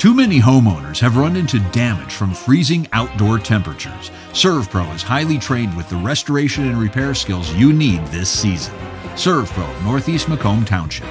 Too many homeowners have run into damage from freezing outdoor temperatures. ServPro is highly trained with the restoration and repair skills you need this season. ServPro, Northeast Macomb Township.